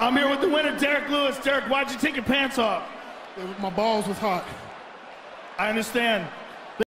I'm here with the winner, Derrick Lewis. Derrick, why'd you take your pants off? My balls was hot. I understand.